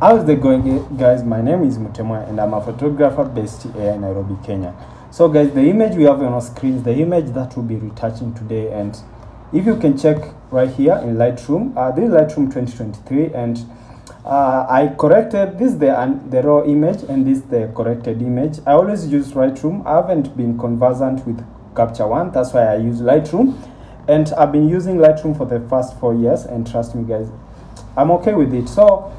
How's it going, guys? My name is Mutemwa and I'm a photographer based here in Nairobi, Kenya. So, guys, the image we have on our screen is the image that we'll be retouching today. And if you can check right here in Lightroom, uh, this is Lightroom 2023, and uh, I corrected this is the the raw image and this is the corrected image. I always use Lightroom. I haven't been conversant with Capture One, that's why I use Lightroom. And I've been using Lightroom for the past four years, and trust me, guys, I'm okay with it. So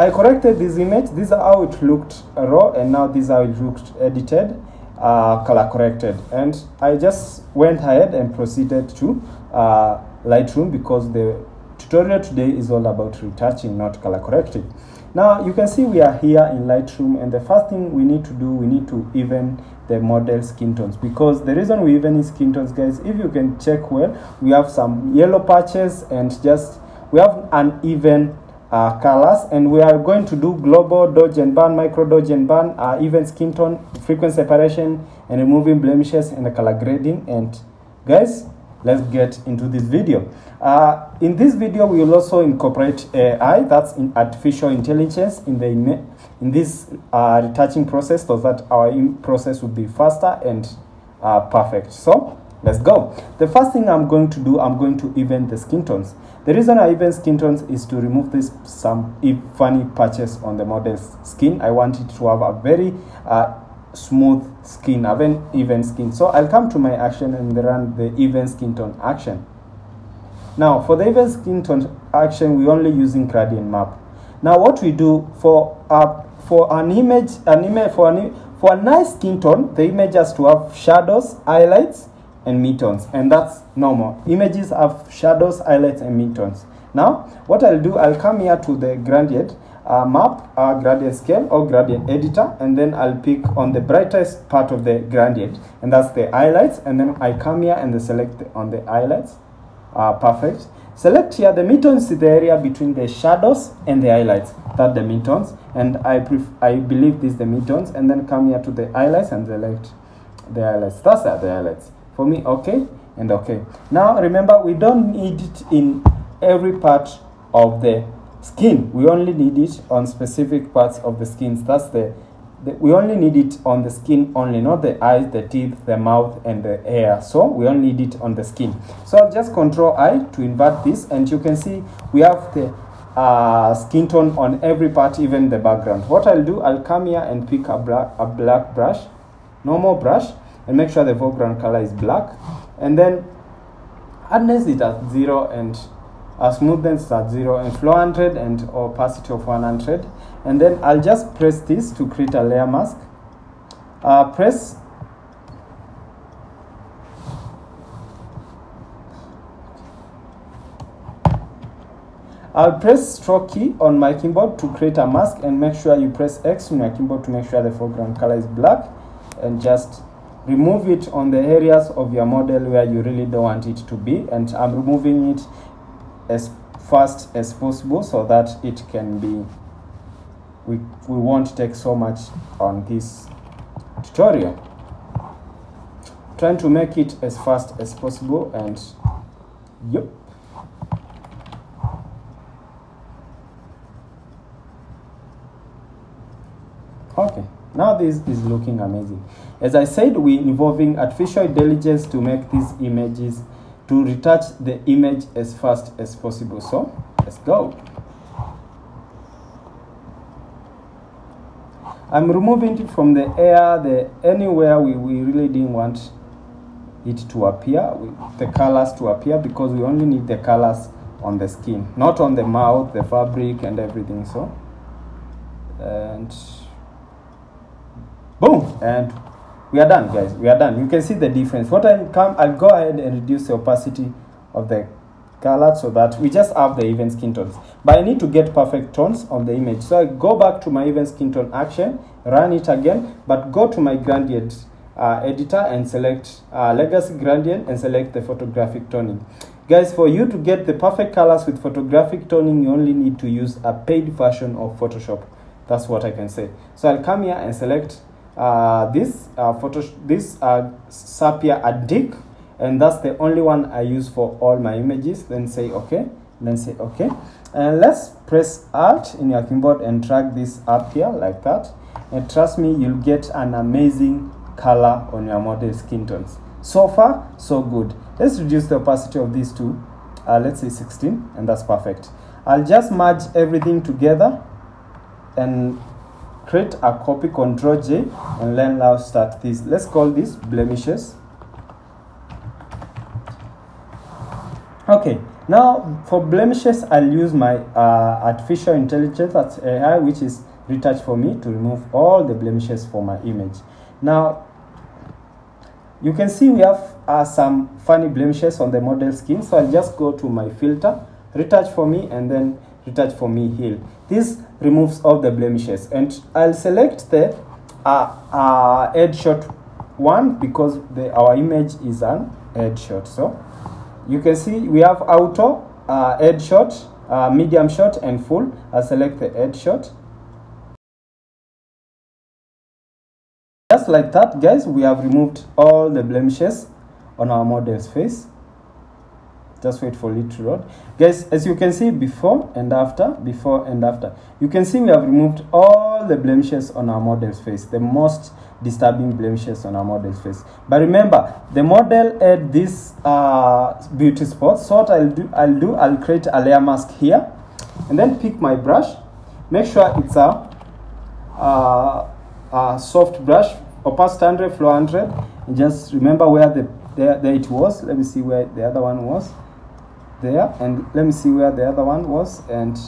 I corrected this image. This is how it looked raw, and now this is how it looked edited, uh, color corrected. And I just went ahead and proceeded to uh, Lightroom because the tutorial today is all about retouching, not color correcting. Now you can see we are here in Lightroom, and the first thing we need to do, we need to even the model skin tones because the reason we even skin tones, guys, if you can check well, we have some yellow patches and just we have an uneven uh, colors and we are going to do global dodge and burn micro dodge and burn uh, even skin tone frequency separation and removing blemishes and color grading. And guys let's get into this video. Uh, in this video we will also incorporate AI that's in artificial intelligence in the in this uh, retouching process so that our process will be faster and uh, perfect. So let's go. The first thing i'm going to do i'm going to even the skin tones the reason i even skin tones is to remove this some funny patches on the model's skin. I want it to have a very uh, smooth skin even even skin. So i'll come to my action and run the even skin tone action. Now for the even skin tone action we're only using gradient map. Now what we do for uh, for an image an image for an for a nice skin tone the image has to have shadows highlights and midtones and that's normal. Images have shadows highlights and midtones now what i'll do i'll come here to the gradient uh, map uh, gradient scale or gradient editor and then i'll pick on the brightest part of the gradient and that's the highlights and then i come here and select on the highlights. Uh, perfect. Select here the midtones is the area between the shadows and the highlights. That the midtones and i i believe this is the midtones and then come here to the highlights and select the highlights. That's the highlights for me okay and okay. Now remember we don't need it in every part of the skin. We only need it on specific parts of the skins that's the, the we only need it on the skin only not the eyes the teeth the mouth and the hair. So we only need it on the skin. So i'll just control i to invert this and you can see we have the uh, skin tone on every part even the background. What i'll do i'll come here and pick a black a black brush. Normal brush and make sure the foreground color is black. And then hardness it at zero and uh, smoothness at zero and flow 100 and opacity of 100 and then I'll just press this to create a layer mask. Uh, press I'll press stroke key on my keyboard to create a mask and make sure you press X on your keyboard to make sure the foreground color is black and just remove it on the areas of your model where you really don't want it to be and I'm removing it as fast as possible so that it can be we, we won't take so much on this tutorial. Trying to make it as fast as possible and yep okay now this is looking amazing. As i said we're involving artificial intelligence to make these images to retouch the image as fast as possible. So let's go. I'm removing it from the air. The anywhere we, we really didn't want it to appear the colors to appear because we only need the colors on the skin not on the mouth the fabric and everything. So and boom. And we are done guys. We are done. You can see the difference. What i come i'll go ahead and reduce the opacity of the color so that we just have the even skin tones. But i need to get perfect tones on the image. So i go back to my even skin tone action run it again but go to my gradient uh, editor and select uh, legacy gradient and select the photographic toning. Guys for you to get the perfect colors with photographic toning you only need to use a paid version of photoshop. That's what i can say. So i'll come here and select this uh, photo this uh, Sepia Antique and that's the only one I use for all my images. Then say okay then say okay. And let's press alt in your keyboard and drag this up here like that. And trust me you'll get an amazing color on your model skin tones. So far so good. Let's reduce the opacity of these two. Uh, let's say 16 and that's perfect. I'll just merge everything together and create a copy control j and then now start this. Let's call this blemishes. Okay now for blemishes i'll use my uh, artificial intelligence ai which is retouch for me to remove all the blemishes for my image. Now you can see we have uh, some funny blemishes on the model skin so i'll just go to my filter retouch for me and then retouch for me heal. This removes all the blemishes. And i'll select the uh, uh, headshot one because the our image is an headshot so you can see we have auto uh, headshot uh, medium shot and full. I select the headshot just like that guys we have removed all the blemishes on our model's face just wait for it to load. Guys as you can see before and after before and after you can see we have removed all the blemishes on our model's face the most disturbing blemishes on our model's face. But remember the model had this uh, beauty spot so what i'll do i'll do i'll create a layer mask here and then pick my brush. Make sure it's a uh, a soft brush opacity 100 flow 100 and just remember where the there, there it was. Let me see where the other one was there and let me see where the other one was and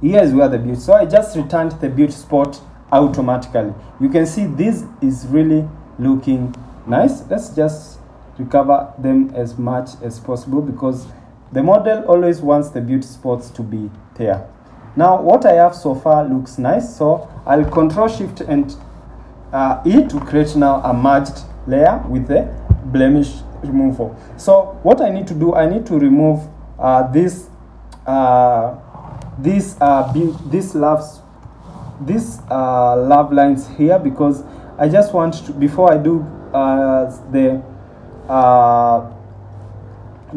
here is where the beauty so i just returned the beauty spot automatically. You can see this is really looking nice. Let's just recover them as much as possible because the model always wants the beauty spots to be there. Now what i have so far looks nice so i'll control shift and uh, e to create now a merged layer with the blemish removal. So what i need to do i need to remove this uh, this uh, this loves this uh, love lines here because I just want to before I do uh, the uh,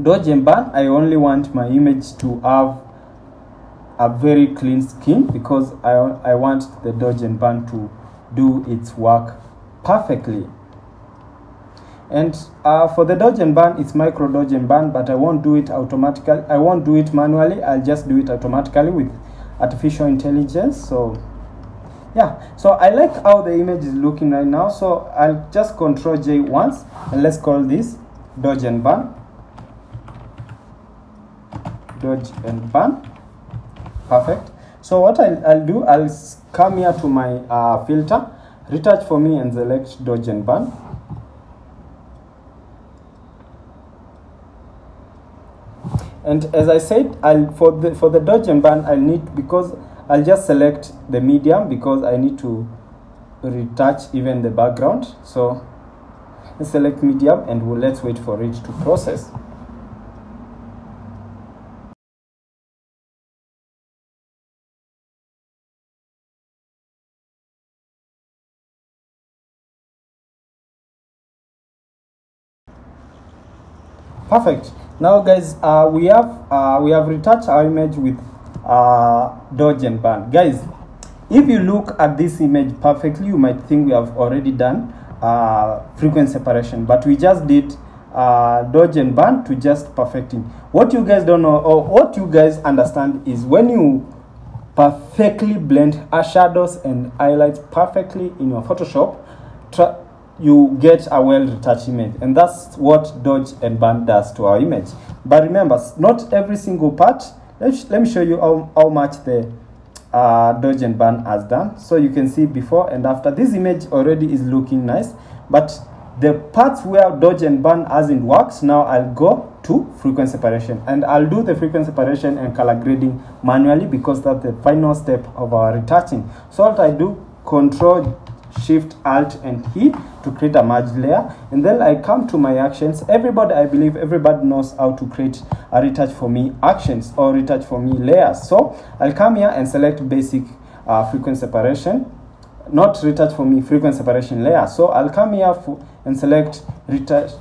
dodge and burn I only want my image to have a very clean skin because I, I want the dodge and burn to do its work perfectly and uh, for the dodge and burn it's micro dodge and burn but I won't do it automatically. I won't do it manually. I'll just do it automatically with artificial intelligence. So yeah. So I like how the image is looking right now. So I'll just control J once and let's call this dodge and burn. Dodge and burn. Perfect. So what I'll, I'll do I'll come here to my uh, filter. Retouch for me and select dodge and burn and as I said I'll for the for the dodge and burn I'll need because I'll just select the medium because I need to retouch even the background. So let's select medium and we'll, let's wait for it to process. Perfect now guys uh, we have uh, we have retouched our image with uh, dodge and burn guys if you look at this image perfectly you might think we have already done uh, frequency separation but we just did uh, dodge and burn to just perfecting what you guys don't know or what you guys understand is when you perfectly blend our shadows and highlights perfectly in your photoshop you get a well retouched image. And that's what dodge and burn does to our image. But remember not every single part let, sh- let me show you how, how much the uh, dodge and burn has done. So you can see before and after. This image already is looking nice but the parts where dodge and burn hasn't worked now i'll go to frequency separation. And i'll do the frequency separation and color grading manually because that's the final step of our retouching. So what i do control shift alt and e to create a merge layer. And then i come to my actions. Everybody i believe everybody knows how to create a retouch for me actions or retouch for me layers. So i'll come here and select basic uh, frequency separation not retouch for me frequency separation layer. So i'll come here for, and select retouch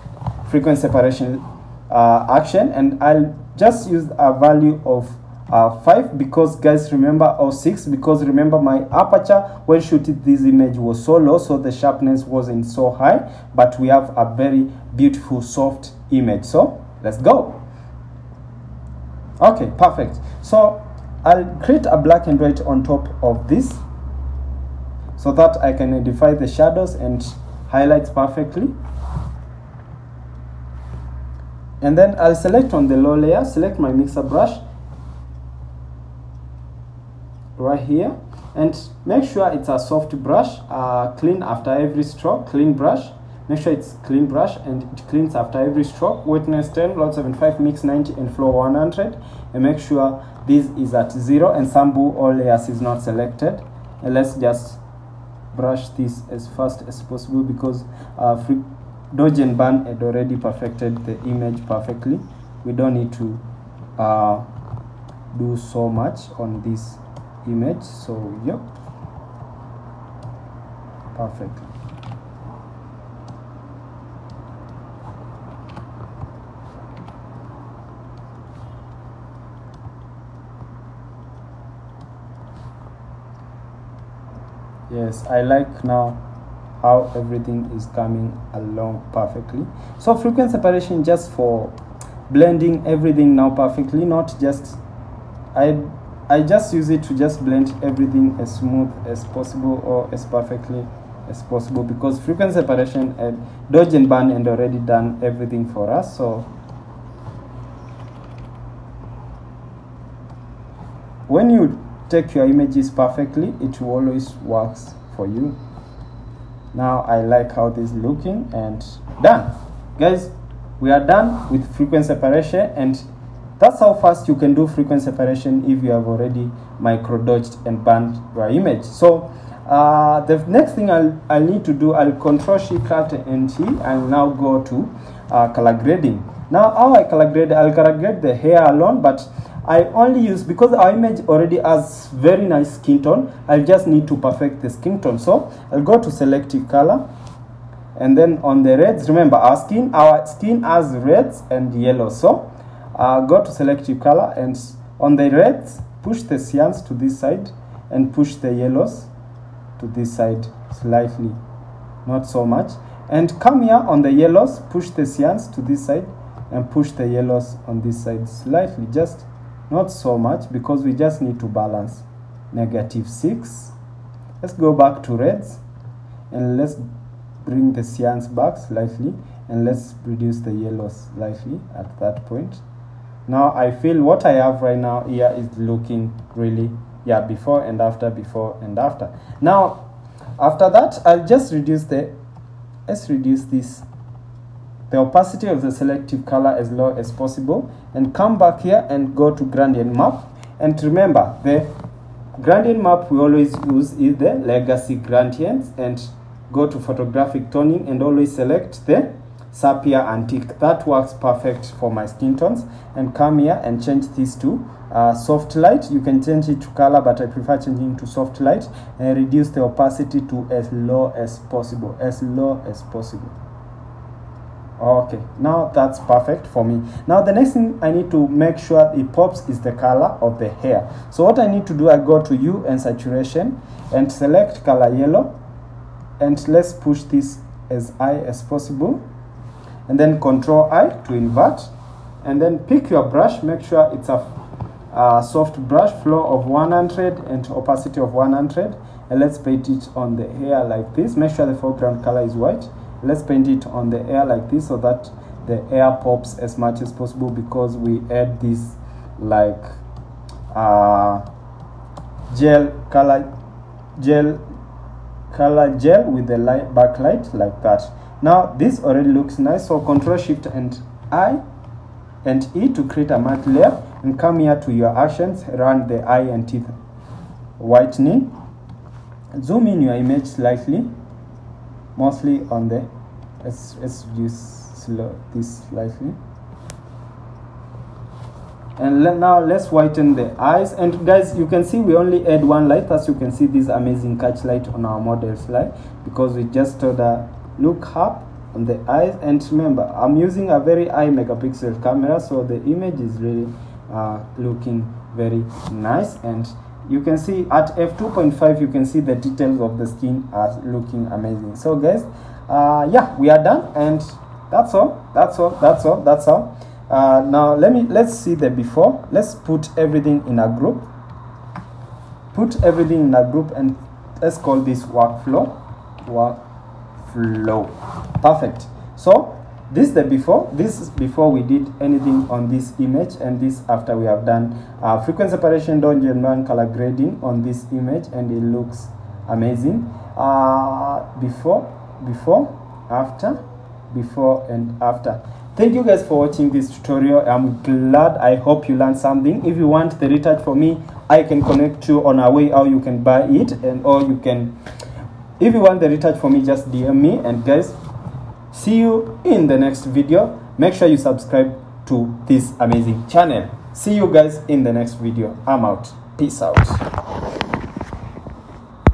frequency separation uh, action. And i'll just use a value of uh, 5 because guys remember or 6 because remember my aperture when shooting this image was so low so the sharpness wasn't so high but we have a very beautiful soft image. So let's go. Okay perfect. So I'll create a black and white on top of this so that I can identify the shadows and highlights perfectly. And then I'll select on the low layer select my mixer brush right here. And make sure it's a soft brush uh, clean after every stroke clean brush. Make sure it's clean brush and it cleans after every stroke. Wetness 10 load 75 mix 90 and flow 100 and make sure this is at zero and sample all layers is not selected. And let's just brush this as fast as possible because uh, free dodge and burn had already perfected the image perfectly. We don't need to uh, do so much on this image. So yep. Perfect. Yes i like now how everything is coming along perfectly. So frequency separation just for blending everything now perfectly not just i i just use it to just blend everything as smooth as possible or as perfectly as possible because frequency separation and dodge and burn and already done everything for us so. When you take your images perfectly it always works for you. Now i like how this is looking and done. Guys we are done with frequency separation and that's how fast you can do frequency separation if you have already micro dodged and burned your image. So uh, the next thing I'll, I'll need to do I'll control shift cut and T. And now go to uh, color grading. Now how I color grade I'll color grade the hair alone but I only use because our image already has very nice skin tone I just need to perfect the skin tone. So I'll go to selective color and then on the reds remember our skin our skin has reds and yellow. So uh, go to selective color and on the reds push the cyans to this side and push the yellows to this side slightly not so much. And come here on the yellows push the cyans to this side and push the yellows on this side slightly just not so much because we just need to balance. Negative 6 let's go back to reds and let's bring the cyans back slightly and let's reduce the yellows slightly at that point now I feel what I have right now here is looking really yeah before and after before and after. Now after that I'll just reduce the let's reduce this the opacity of the selective color as low as possible and come back here and go to gradient map. And remember the gradient map we always use is the legacy gradients and go to photographic toning and always select the sepia antique. That works perfect for my skin tones. And come here and change this to uh, soft light. You can change it to color but i prefer changing to soft light and reduce the opacity to as low as possible as low as possible. Okay now that's perfect for me. Now the next thing i need to make sure it pops is the color of the hair. So what i need to do i go to hue and saturation and select color yellow. And let's push this as high as possible and then control i to invert and then pick your brush make sure it's a, a soft brush flow of 100 and opacity of 100 and let's paint it on the hair like this. Make sure the foreground color is white. Let's paint it on the air like this so that the air pops as much as possible because we add this like uh, gel color gel color gel with the light backlight like that now this already looks nice so control shift and i and e to create a matte layer and come here to your actions run the eye and teeth whitening. Zoom in your image slightly mostly on the let's let's reduce slow this slightly. And now let's whiten the eyes. And guys you can see we only add one light. As you can see this amazing catch light on our model slide because we just told her look up on the eyes and remember i'm using a very high megapixel camera so the image is really uh, looking very nice. And you can see at f2.5 you can see the details of the skin are looking amazing. So guys uh, yeah we are done. And that's all. That's all. That's all. That's all. Uh, now let me let's see the before. Let's put everything in a group. Put everything in a group and let's call this workflow workflow perfect. So this is the before this is before we did anything on this image and this after we have done uh, frequency separation Dodge color grading on this image and it looks amazing. Uh, before before after before and after. Thank you guys for watching this tutorial. I'm glad i hope you learned something. If you want the retouch for me i can connect you on a way how you can buy it and or you can if you want the retouch for me just dm me. And guys see you in the next video. Make sure you subscribe to this amazing channel. See you guys in the next video. I'm out. Peace out